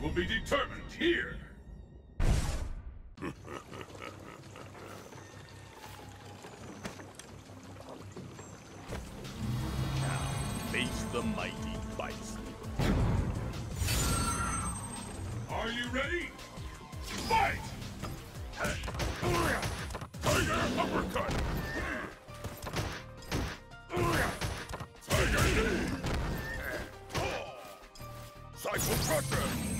will be determined here. now, Face the mighty bison. Are you ready? Fight! Tiger uppercut! Tiger knee! Psycho Crusher!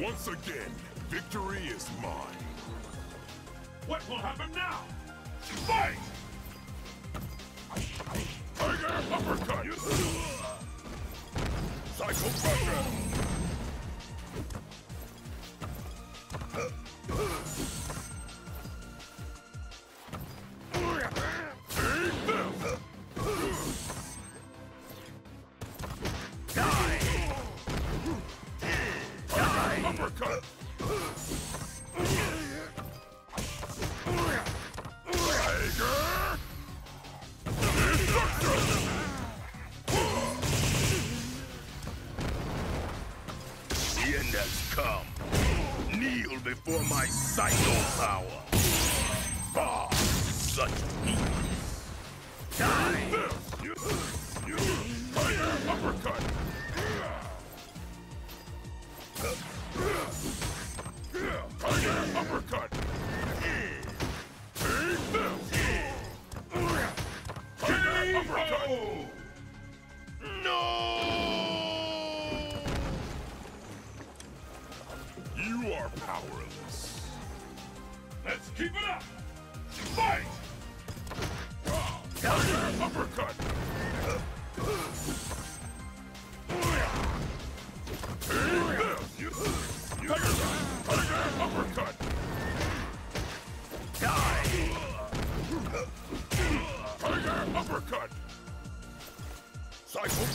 Once again, victory is mine. What will happen now? Fight! End has come. Kneel before my psycho power. Ah, such weakness. Powerless. Let's keep it up! Fight! Tiger uppercut! Uppercut! Die! Tiger uppercut! Cycle!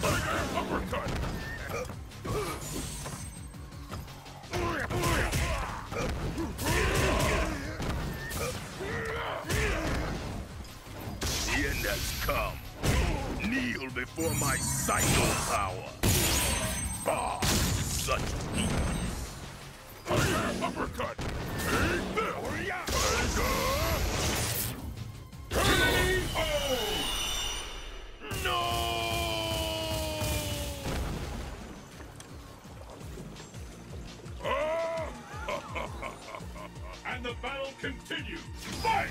Tiger uppercut! Come. Kneel before my psycho power. Ah, such weakness. Uppercut! Take this! KO! No! and the battle continues. Fight!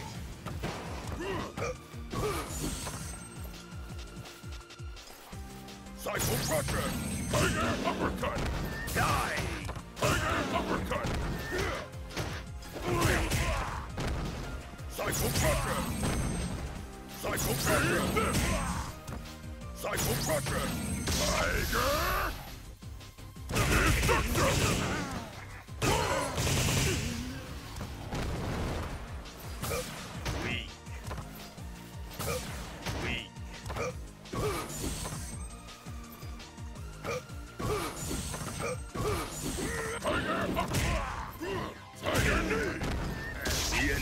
Psycho Crusher! Tiger uppercut! Die! Tiger uppercut! Psycho Crusher! Psycho Crusher! Psycho Crusher! Tiger! Destruction!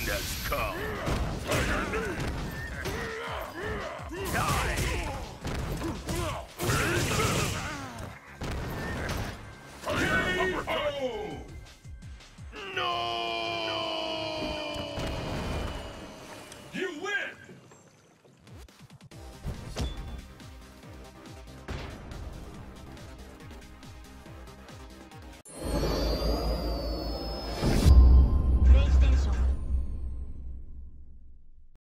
has come.